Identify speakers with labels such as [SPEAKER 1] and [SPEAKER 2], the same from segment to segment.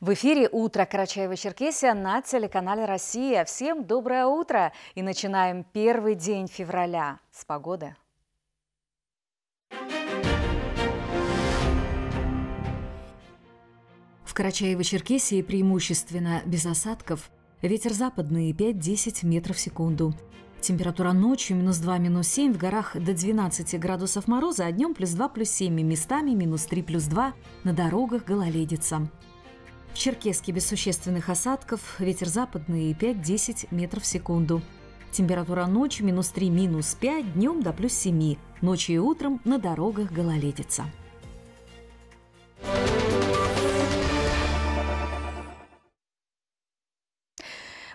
[SPEAKER 1] В эфире «Утро Карачаева-Черкесия» на телеканале «Россия». Всем доброе утро! И начинаем первый день февраля с погоды. В Карачаево-Черкесии преимущественно без осадков. Ветер западный 5-10 метров в секунду. Температура ночью минус 2, минус 7, в горах до 12 градусов мороза, а днем плюс 2, плюс 7, местами минус 3, плюс 2, на дорогах гололедица. В Черкеске без существенных осадков, ветер западный 5-10 метров в секунду. Температура ночью минус 3, минус 5, днем до плюс 7. Ночью и утром на дорогах гололедица.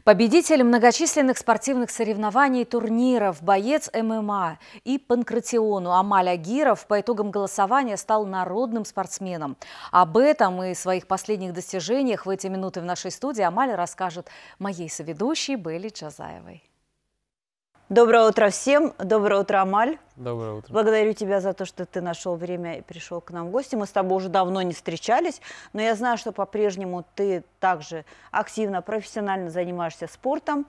[SPEAKER 1] Победитель многочисленных спортивных соревнований турниров, боец ММА и панкратиону Амаль Агиров по итогам голосования стал народным спортсменом. Об этом и своих последних достижениях в эти минуты в нашей студии Амаль расскажет моей соведущей Белли Чазаевой.
[SPEAKER 2] Доброе утро всем. Доброе утро, Амаль.
[SPEAKER 3] Доброе утро.
[SPEAKER 2] Благодарю тебя за то, что ты нашел время и пришел к нам в гости. Мы с тобой уже давно не встречались, но я знаю, что по-прежнему ты также активно, профессионально занимаешься спортом.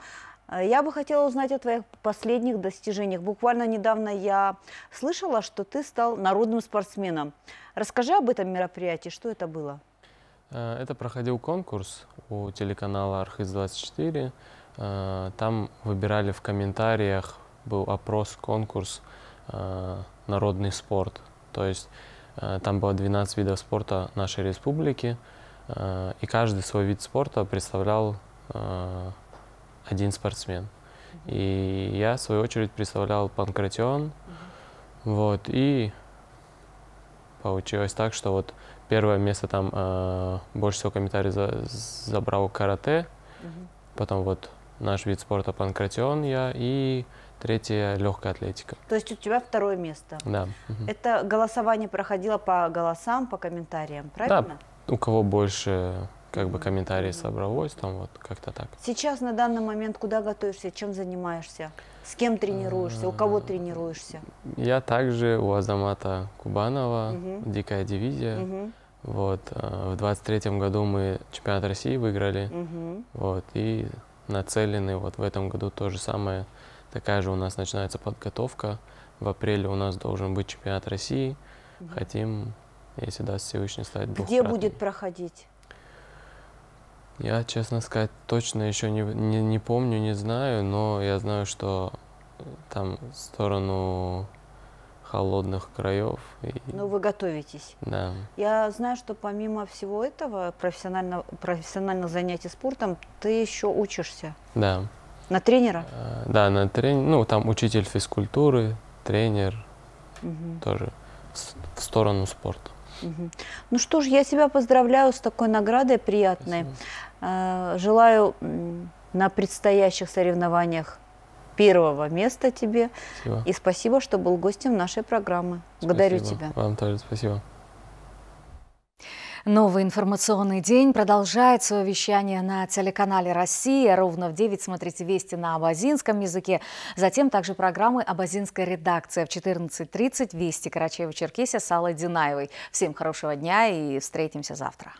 [SPEAKER 2] Э, я бы хотела узнать о твоих последних достижениях. Буквально недавно я слышала, что ты стал народным спортсменом. Расскажи об этом мероприятии, что это было?
[SPEAKER 3] Э, это проходил конкурс у телеканала Архиз-24. Э, там выбирали в комментариях, был опрос, конкурс э, «Народный спорт». То есть э, там было 12 видов спорта нашей республики, и каждый свой вид спорта представлял один спортсмен. И я, в свою очередь, представлял панкратион. Вот, и получилось так, что вот первое место там больше всего комментариев за, забрал карате, потом вот наш вид спорта панкратион я и третья легкая атлетика.
[SPEAKER 2] То есть у тебя второе место?
[SPEAKER 3] Да.
[SPEAKER 2] Это голосование проходило по голосам, по комментариям, правильно?
[SPEAKER 3] Да, у кого больше как бы комментарии собралось, там вот как-то так.
[SPEAKER 2] Сейчас на данный момент куда готовишься, чем занимаешься? С кем тренируешься, у кого тренируешься?
[SPEAKER 3] Я также у Азамата Кубанова, угу. дикая дивизия. Угу. Вот, э, в 23 году мы чемпионат России выиграли. Угу. Вот, и нацелены. Вот в этом году то же самое. Такая же у нас начинается подготовка. В апреле у нас должен быть чемпионат России. Угу. Хотим, если даст Всевышний, стать
[SPEAKER 2] Где будет проходить?
[SPEAKER 3] Я, честно сказать, точно еще не, не, не помню, не знаю, но я знаю, что там в сторону холодных краев.
[SPEAKER 2] И... Ну, вы готовитесь.
[SPEAKER 3] Да.
[SPEAKER 2] Я знаю, что помимо всего этого, профессионально, профессиональных занятий спортом, ты еще учишься.
[SPEAKER 3] Да.
[SPEAKER 2] На тренера?
[SPEAKER 3] А, да, на тренер. Ну, там учитель физкультуры, тренер. Угу. Тоже в сторону спорта.
[SPEAKER 2] Угу. Ну что ж, я тебя поздравляю с такой наградой приятной. Спасибо. А, желаю на предстоящих соревнованиях первого места тебе. Спасибо. И спасибо, что был гостем нашей программы. Благодарю
[SPEAKER 3] спасибо.
[SPEAKER 2] тебя.
[SPEAKER 3] Вам тоже спасибо.
[SPEAKER 1] Новый информационный день продолжает свое вещание на телеканале «Россия». Ровно в 9 смотрите «Вести» на абазинском языке. Затем также программы «Абазинская редакция» в 14.30 «Вести» Карачаева-Черкесия с Аллой Динаевой. Всем хорошего дня и встретимся завтра.